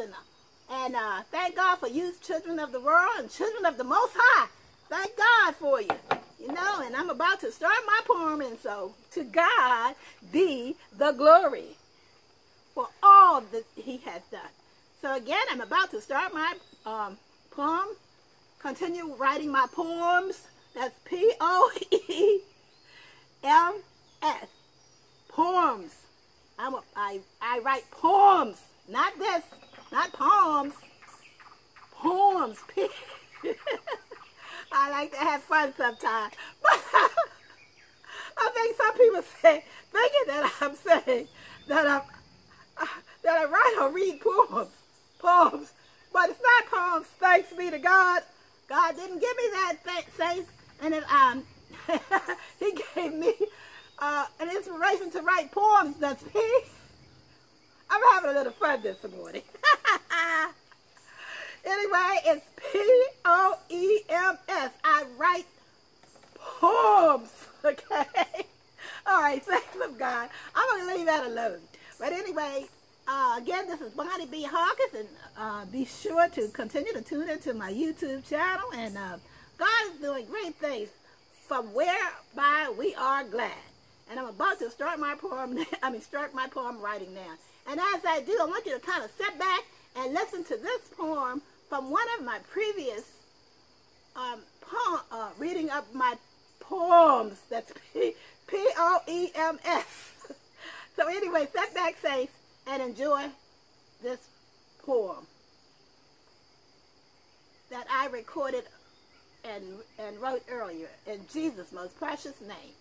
And and uh, thank God for you, children of the world and children of the Most High. Thank God for you. You know, and I'm about to start my poem, and so to God be the glory for all that He has done. So again, I'm about to start my um, poem. Continue writing my poems. That's P O E M S. Poems. I'm a, I, I write poems, not this, not poems. Poems. I like to have fun sometimes. But I think some people say, thinking that I'm saying that I'm that I write or read poems, poems, but it's not poems. Thanks be to God. God didn't give me that faith, and it, um, He gave me uh, an inspiration to write poems. That's me. I'm having a little fun this morning. anyway, it's P O E M S. I write poems. Okay. All right. Thanks God. I'm gonna leave that alone. But anyway, uh, again, this is Bonnie B. Hawkins, and uh, be sure to continue to tune into my YouTube channel. And uh, God is doing great things from whereby we are glad. And I'm about to start my poem, I mean, start my poem writing now. And as I do, I want you to kind of sit back and listen to this poem from one of my previous um, poem, uh, reading of my poems. That's P O E M S. so anyway, sit back, safe, and enjoy this poem that I recorded and and wrote earlier in Jesus' most precious name.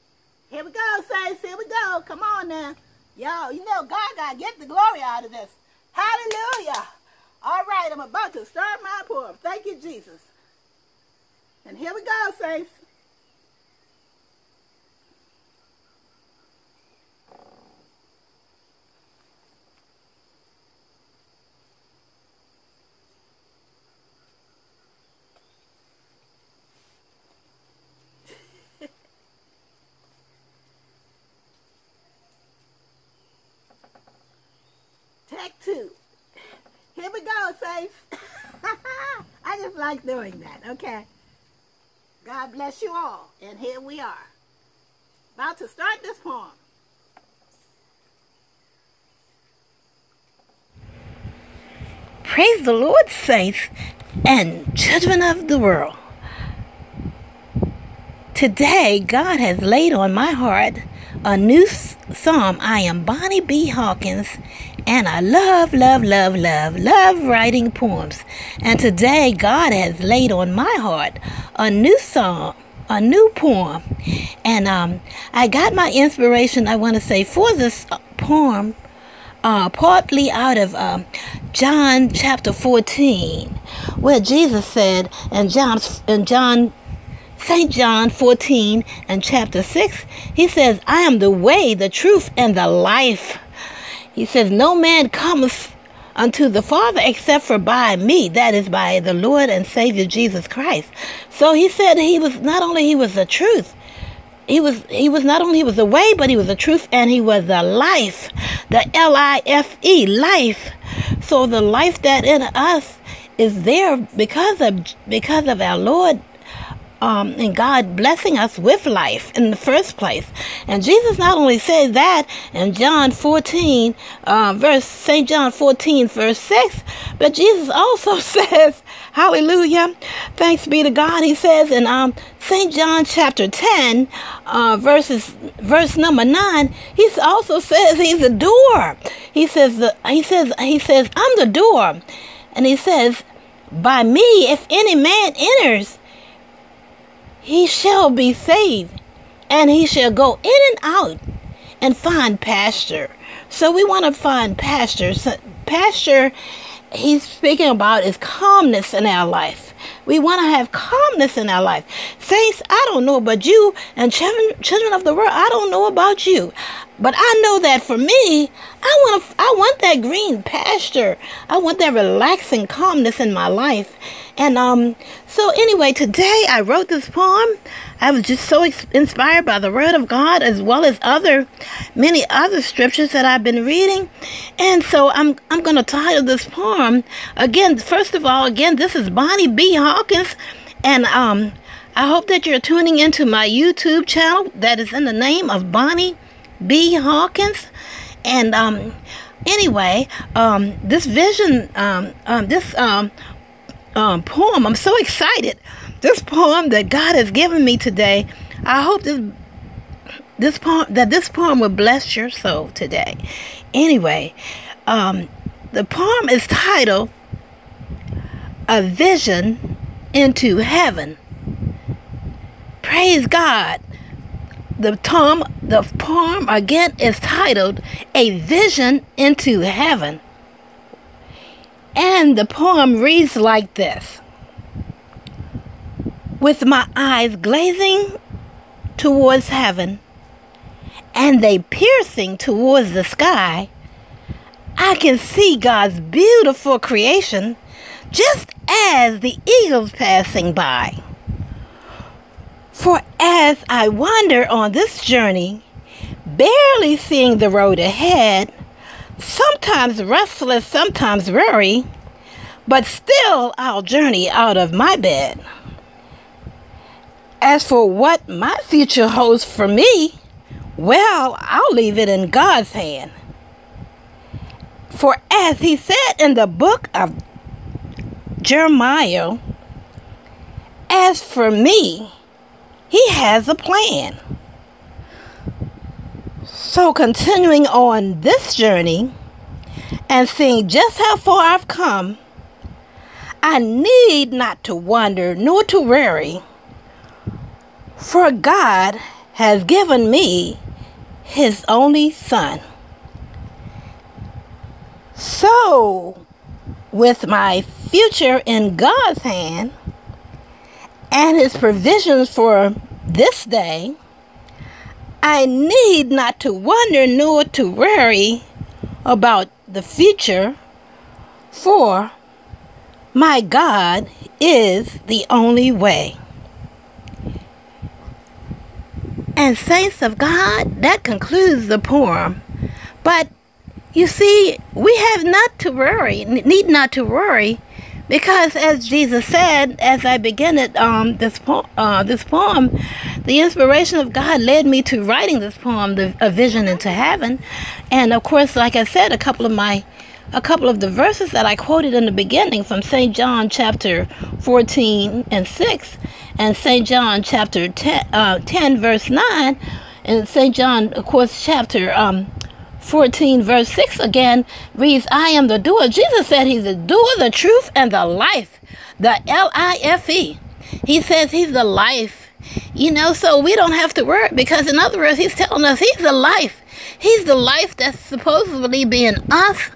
Here we go, saints. Here we go. Come on now. Yo, you know God got to get the glory out of this. Hallelujah. All right, I'm about to start my poem. Thank you, Jesus. And here we go, saints. I just like doing that, okay? God bless you all. And here we are. About to start this poem. Praise the Lord, saints and children of the world. Today, God has laid on my heart a new psalm. I am Bonnie B. Hawkins, and I love, love, love, love, love writing poems. And today, God has laid on my heart a new song, a new poem. And um, I got my inspiration, I want to say, for this poem uh, partly out of um, John chapter 14, where Jesus said, in John, in John St. John 14 and chapter 6, he says, I am the way, the truth, and the life. He says, No man cometh unto the Father except for by me, that is by the Lord and Savior Jesus Christ. So he said he was not only he was the truth, he was he was not only he was the way, but he was the truth and he was the life. The L I F E life. So the life that in us is there because of because of our Lord um, and God blessing us with life in the first place. And Jesus not only said that in John 14, uh, verse St. John 14, verse 6, but Jesus also says, Hallelujah, thanks be to God. He says in um, St. John chapter 10, uh, verses verse number 9, he also says he's the door. He says the, he says he says I'm the door. And he says, by me, if any man enters, he shall be saved, and he shall go in and out and find pasture. So we want to find pasture. So pasture he's speaking about is calmness in our life. We want to have calmness in our life. Saints, I don't know about you, and children, children of the world, I don't know about you. But I know that for me, I want I want that green pasture. I want that relaxing calmness in my life. And um so anyway, today I wrote this poem. I was just so inspired by the word of God as well as other many other scriptures that I've been reading. And so I'm I'm going to title this poem again first of all again this is Bonnie B Hawkins and um I hope that you're tuning into my YouTube channel that is in the name of Bonnie B. Hawkins. And um, anyway, um, this vision, um, um, this um, um, poem, I'm so excited. This poem that God has given me today, I hope this this poem that this poem will bless your soul today. Anyway, um, the poem is titled "A Vision into Heaven." Praise God. The poem, the poem again is titled A Vision into Heaven. And the poem reads like this With my eyes glazing towards heaven and they piercing towards the sky, I can see God's beautiful creation just as the eagles passing by. For as I wander on this journey, barely seeing the road ahead, sometimes restless, sometimes weary, but still I'll journey out of my bed. As for what my future holds for me, well, I'll leave it in God's hand. For as he said in the book of Jeremiah, as for me, he has a plan. So, continuing on this journey and seeing just how far I've come, I need not to wonder nor to worry, for God has given me His only Son. So, with my future in God's hand, and his provisions for this day, I need not to wonder nor to worry about the future, for my God is the only way. And, saints of God, that concludes the poem. But you see, we have not to worry, need not to worry because as Jesus said, as I began it, um, this po- uh, this poem, the inspiration of God led me to writing this poem, the, "A Vision into Heaven," and of course, like I said, a couple of my a couple of the verses that I quoted in the beginning from St. John chapter 14 and 6 and St. John chapter 10, uh, 10 verse 9 and St. John, of course, chapter um, 14, verse 6 again reads, I am the doer. Jesus said he's the doer, the truth, and the life. The L I F E. He says he's the life. You know, so we don't have to worry because, in other words, he's telling us he's the life. He's the life that's supposedly being us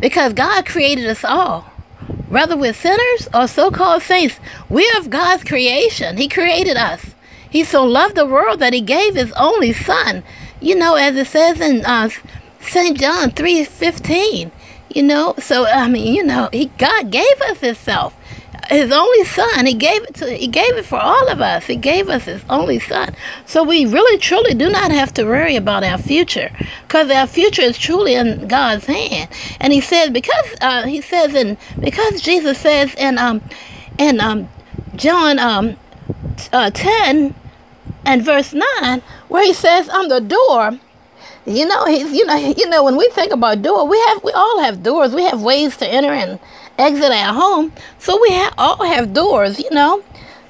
because God created us all. Whether we're sinners or so called saints, we're of God's creation. He created us. He so loved the world that he gave his only son you know, as it says in uh, St. John 3.15, you know, so, I mean, you know, he God gave us himself, his only son. He gave it to, he gave it for all of us. He gave us his only son. So we really, truly do not have to worry about our future because our future is truly in God's hand. And he says, because, uh, he says, in, because Jesus says in, um, in, um, John, um, uh, 10, and verse 9 where he says I'm the door you know he's you know you know when we think about door we have we all have doors we have ways to enter and exit at home so we have, all have doors you know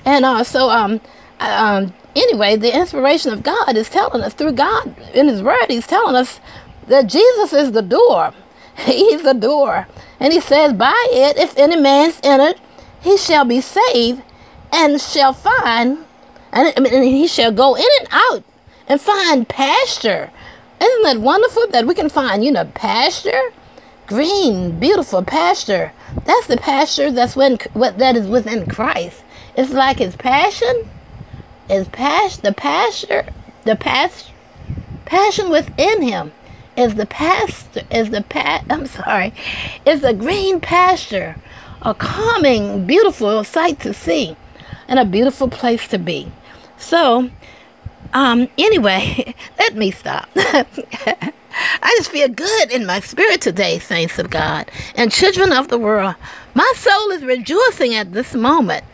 and uh, so um, um anyway the inspiration of god is telling us through god in his word he's telling us that jesus is the door he's the door and he says by it if any man's entered he shall be saved and shall find and, and he shall go in and out and find pasture. Isn't that wonderful that we can find, you know, pasture? Green, beautiful pasture. That's the pasture that's when what that is within Christ. It's like his passion, his passion, the pasture, the past, passion within him is the pasture is the pat I'm sorry, is the green pasture, a calming, beautiful sight to see, and a beautiful place to be. So, um, anyway, let me stop. I just feel good in my spirit today, saints of God and children of the world. My soul is rejoicing at this moment,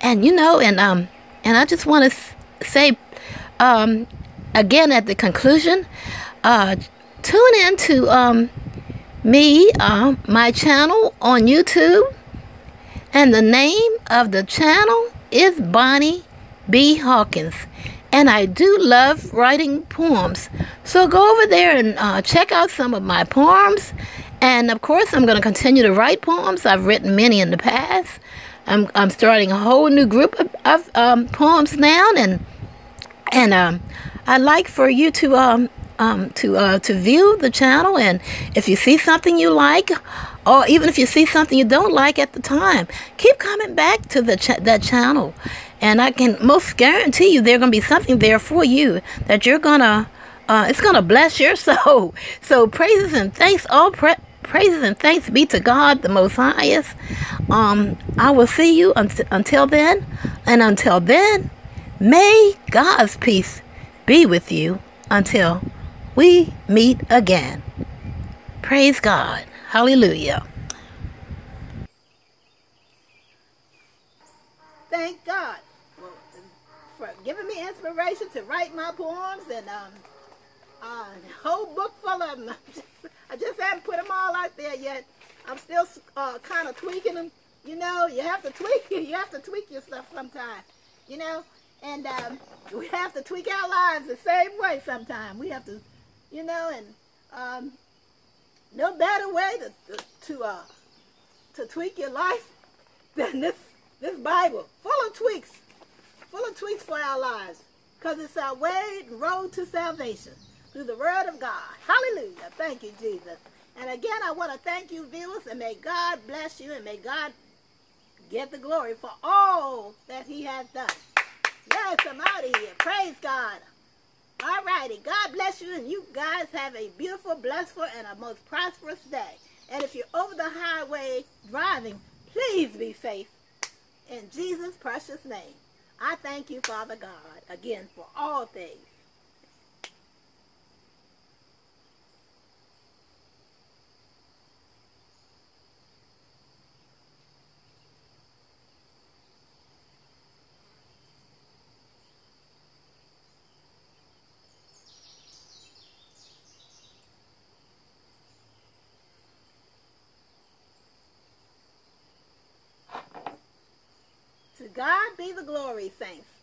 and you know, and um, and I just want to say, um, again at the conclusion, uh, tune in to um, me, uh, my channel on YouTube, and the name of the channel is Bonnie B. Hawkins and I do love writing poems. So go over there and uh, check out some of my poems. And of course, I'm going to continue to write poems. I've written many in the past. I'm, I'm starting a whole new group of, of um, poems now, and and um, I'd like for you to um, um, to uh, to view the channel. And if you see something you like, or even if you see something you don't like at the time, keep coming back to the ch- that channel and I can most guarantee you there's going to be something there for you that you're going to, uh, it's going to bless your soul. So praises and thanks, all pra- praises and thanks be to God, the most highest. Um, I will see you un- until then. And until then, may God's peace be with you until we meet again. Praise God. Hallelujah. Thank God for giving me inspiration to write my poems and um, a whole book full of them. I just haven't put them all out there yet. I'm still uh, kind of tweaking them. You know, you have to tweak you have to tweak your stuff sometimes. You know, and um, we have to tweak our lives the same way sometimes. We have to, you know, and um, no better way to to uh, to tweak your life than this this Bible, full of tweaks full of tweaks for our lives because it's our way road to salvation through the word of God. Hallelujah. Thank you, Jesus. And again, I want to thank you, viewers, and may God bless you and may God get the glory for all that he has done. Yes, I'm out of here. Praise God. All righty. God bless you, and you guys have a beautiful, blessful, and a most prosperous day. And if you're over the highway driving, please be safe. In Jesus' precious name. I thank you, Father God, again for all things. God be the glory, saints.